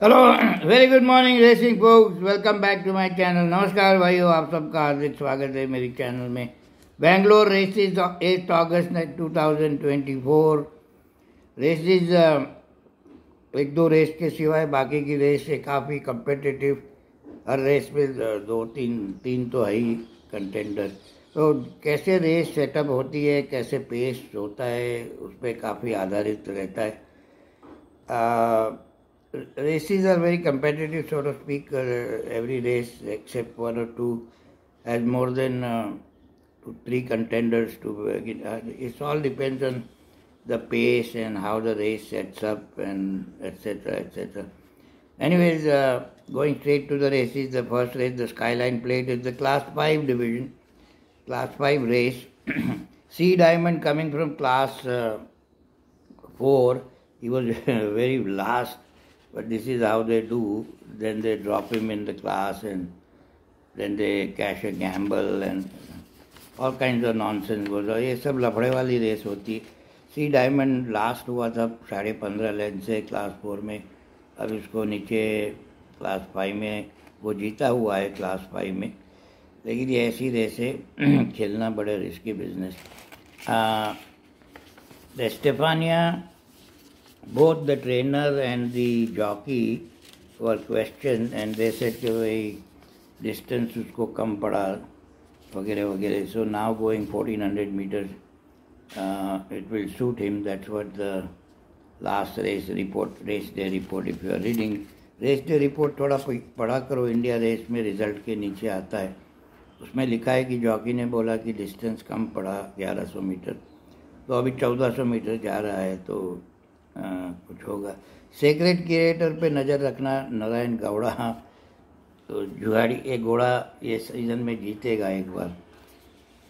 Hello very good morning racing folks welcome back to my channel नमस्कार भाइयों आप सबका हार्दिक स्वागत है मेरी चैनल में Bangalore races eight August two thousand twenty four races एक दो रेस के सिवाय बाकी की रेस है काफ़ी कम्पिटिटिव हर रेस में दो तीन तीन तो है ही कंटेंडर तो कैसे रेस सेटअप होती है कैसे पेस होता है उस पर काफ़ी आधारित रहता है uh, races are very competitive, so to speak. Uh, every race, except one or two, has more than uh, three contenders to. Uh, it all depends on the pace and how the race sets up and etc. etc. Anyways, uh, going straight to the races, the first race, the Skyline Plate, is the Class 5 division, Class 5 race. C Diamond coming from Class uh, 4, he was very last but this is how they do. Then they drop him in the class and then they cash a gamble and all kinds of nonsense goes on. ये सब लफड़े वाली race होती सी diamond last हुआ था साढ़े पंद्रह length से क्लास फोर में अब इसको नीचे क्लास फाइव में वो जीता हुआ है क्लास फाइव में लेकिन ये ऐसी रेस है खेलना बड़े risky business Stefania both the trainer and the jockey were questioned and they said कि भाई distance उसको कम पड़ा वगैरह वगैरह so now going 1400 meters uh, it will suit him that's what the last race report race day report if you are reading race day report थोड़ा पढ़ा करो इंडिया रेस में रिज़ल्ट के नीचे आता है उसमें लिखा है कि जॉकी ने बोला कि डिस्टेंस कम पड़ा 1100 मीटर तो अभी 1400 मीटर जा रहा है तो कुछ होगा। सेक्रेट क्रिएटर पे नज़र रखना, नारायण गौड़ा तो जुगाड़ी एक घोड़ा ये सीज़न में जीतेगा एक बार।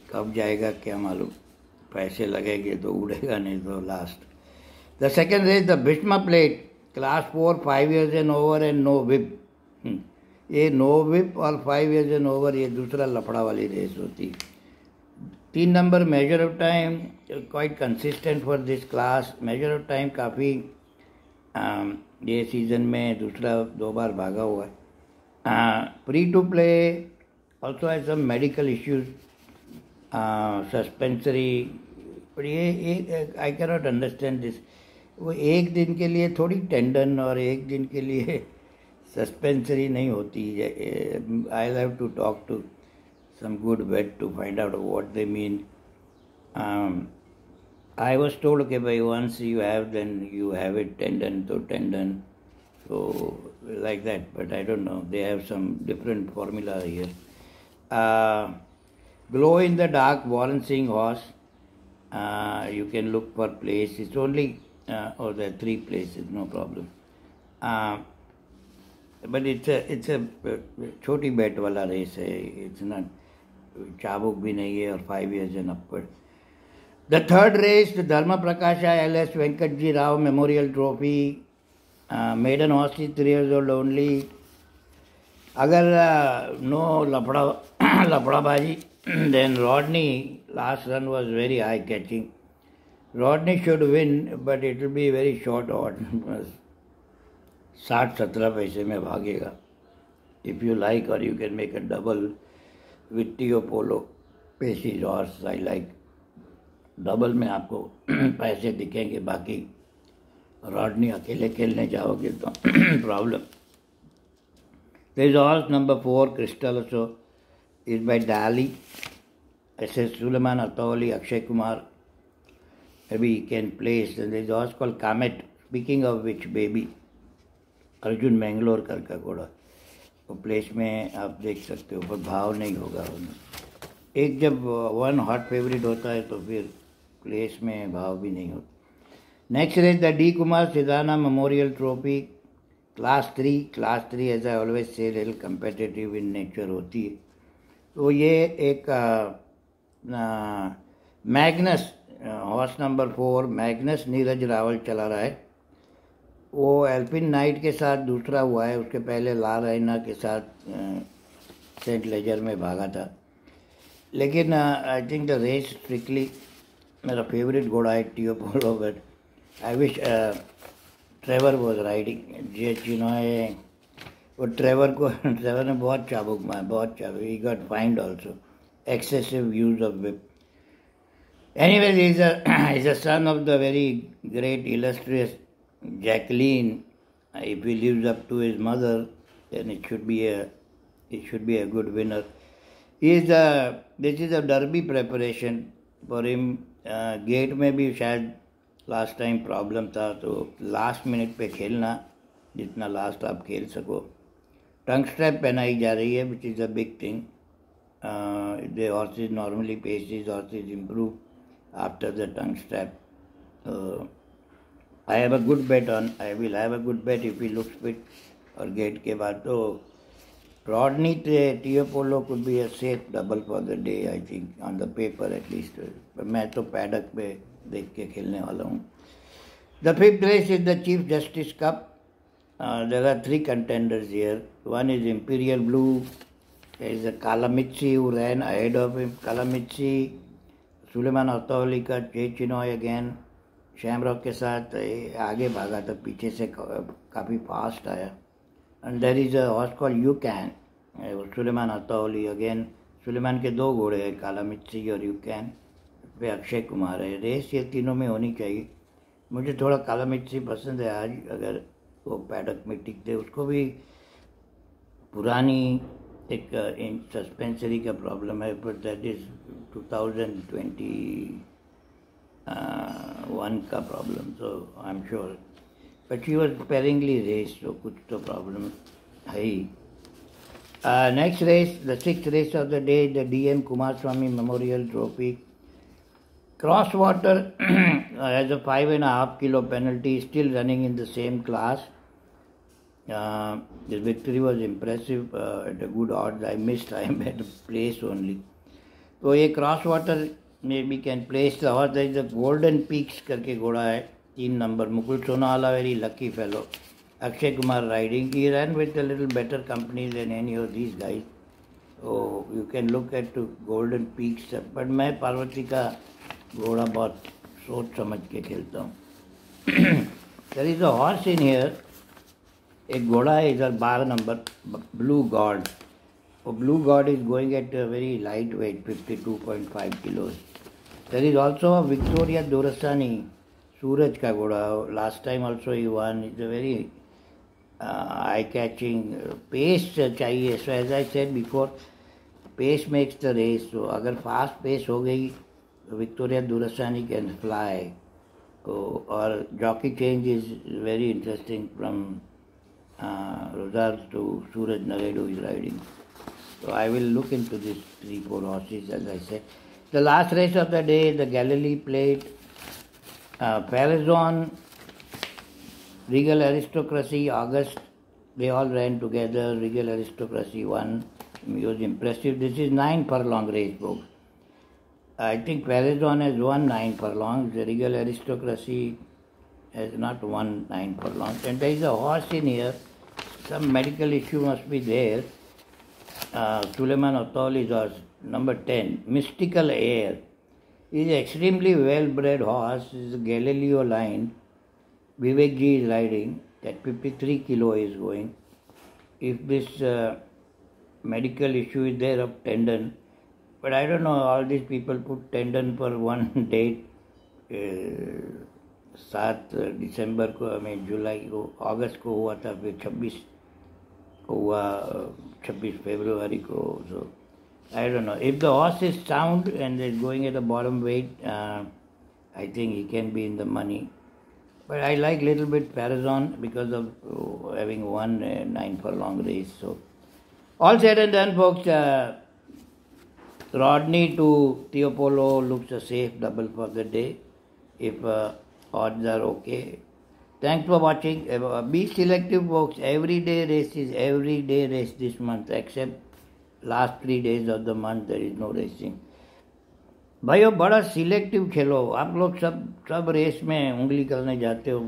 कब जाएगा क्या मालूम? पैसे लगेंगे तो उड़ेगा, नहीं तो last the second race the Bisma plate class four five years and over and no whip ये नो विप और फाइव ईयर्स एंड ओवर ये दूसरा लफड़ा वाली रेस होती। तीन number major of time quite consistent for this class major of time काफ़ी ये सीज़न में दूसरा दो बार भागा हुआ है। प्री टू प्ले ऑल्सो है सम मेडिकल इश्यूज़ सस्पेंसरी पर ये एक I can not understand this वो एक दिन के लिए थोड़ी टेंडन और एक दिन के लिए सस्पेंसरी नहीं होती I have to talk to some good vet to find out what they mean. Um, I was told, okay, by once you have, then you have it tendon to tendon. So, like that, but I don't know. They have some different formula here. Uh, glow in the dark, Warren Singh horse. Uh, you can look for place. It's only, uh, oh, there are three places, no problem. Uh, but it's a it's a choti bet wala race. It's not चाबुक भी नहीं है और five years and upward the third race Dharam Prakash L S Venkat G Rao memorial trophy maiden हॉस्टी three years old only अगर no लफड़ा, लफड़ाबाजी then Rodney last run was very high catching Rodney should win but it will be very short odds साठ, सत्रह पैसे में भागेगा. If you like और you can make a double with Tio Polo species horse I like. Double में आपको पैसे दिखेंगे, बाकी रॉडनी अकेले खेलने जाओगे तो problem. This horse number four, Crystal so is by Dali, S S Suleman Attaollahi, Akshay Kumar can place and there is horse called Kamet speaking of which baby Arjun Mangalorkar का घोड़ा place में आप देख सकते हो, पर भाव नहीं होगा उनमें। एक जब वन हॉट फेवरेट होता है तो फिर प्लेस में भाव भी नहीं होता। Next is the D Kumar Sidana memorial trophy class three class three as I always say are all competitive in nature होती है। तो ये एक Magnus horse number four Magnus Neeraj Rawal चला रहा है। वो एल्पिन नाइट के साथ दूसरा हुआ है उसके पहले ला रैना के साथ सेंट लेजर में भागा था। लेकिन I think the race strictly मेरा फेवरेट घोड़ा है Tio Polo but I wish Trevor was riding J Chinoy वो ट्रेवर को ट्रेवर ने बहुत चाबुक मारा बहुत चाबुक ही got find also use of whip. Anyway, he's a, he's a son of the very great illustrious Jacqueline. If he lives up to his mother, then it should be a it should be a good winner. He is a this is a derby preparation for him. Gate में भी शायद last time problem था तो last minute पे खेलना जितना last आप खेल सको टंग स्ट्रैप पहनाई जा रही है which is a big thing uh, the horses normally pace these horses improve after the tongue strap. Uh, I have a good bet on I will have a good bet if you looks fit और gate के बाद तो Rodney Tio Polo could be a safe double for the day I think on the paper at least मैं तो paddock पे देख के खेलने वाला हूँ। The fifth race is the Chief Justice cup there are three contenders here one is Imperial Blue is a Kalamichi वो ran ahead of Kalamichi Suleman Attaollahi का चे चिनॉय अगैन शैमरॉक के साथ आगे भागा तो पीछे से काफ़ी फास्ट आया। And there is a horse call Yukon Suleman Attaollahi again Suleman के दो घोड़े हैं काला मिर्ची और you can pay Akshay Kumar है। रेस ये तीनों में होनी चाहिए। मुझे थोड़ा काला मिर्ची पसंद है आज, अगर वो पैडक में टिकते, उसको भी पुरानी एक, इन सस्पेंसरी का प्रॉब्लम है बट दैट इज़ 2021 का problem so I am sure but she was पेरिंगली race तो कुछ तो प्रॉब्लम है ही next race the six race of the day the D M Kumar Swamy memorial trophy Cross Water as a five and half kilo penalty still running in the same class Uh, the victory was impressive uh, at a good odds. I missed. I am at a place only. तो ये Cross Water में be can place the horse is the Golden Peaks करके घोड़ा है। तीन number, Mukul Sonawala very lucky fellow Akshay Kumar riding he run with a little better company than any of these guys तो you can look at two Golden Peaks but मैं पार्वती का घोड़ा बहुत सोच समझ के खेलता हूँ। There is a horse in here एक घोड़ा है, इधर बारह नंबर। ब्लू गॉड वो Blue God is going at a very light weight fifty two point five kilos there is also Victoria Dorastani Suraj का घोड़ा last time also he won is a very eye catching pace चाहिए so as I said before pace makes the race तो अगर fast pace हो गई तो Victoria Durastani can fly और jockey change is very interesting from uh, regards to Suraj Nagaidu is riding. So I will look into these three, four horses as I said. The last race of the day, the Galilee Plate, uh, Parazon, Regal Aristocracy, August, they all ran together. Regal Aristocracy won. It was impressive. This is nine furlong race. I think Parazon has won nine furlongs. The Regal Aristocracy has not won nine furlongs. And there is a horse in here some medical issue must be there. Uh, Suleiman Otoli was number 10, Mystical Air. He is extremely well bred horse, is a Galileo line. Vivek Ji is riding, that 53 kilo is going. If this uh, medical issue is there of tendon, but I don't know, all these people put tendon for one date. सात दिसंबर को मैं जुलाई को अगस्त को हुआ था फिर छब्बीस हुआ छब्बीस फेब्रुवरी को so I don't know. If the horse is sound and is going at the bottom weight, uh, I think he can be in the money. But I like little bit Parazon because of uh, having won uh, nine furlong race. So all said and done, folks. Uh, Rodney to Teopolo looks a safe double for the day if uh, odds are okay. Thanks for watching. Be selective, folks. Every day race is every day race this month, except last three days of the month there is no racing भाई वो बड़ा selective खेलो। आप लोग सब सब race में उंगली करने जाते हो।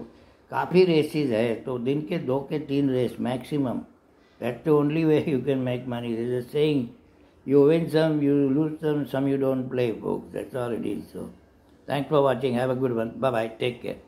काफ़ी रेसिस है तो दिन के दो के तीन race maximum that the only way you can make money is saying you win some you lose some some you don't play book that's all it is so thank for watching have a good one bye bye take care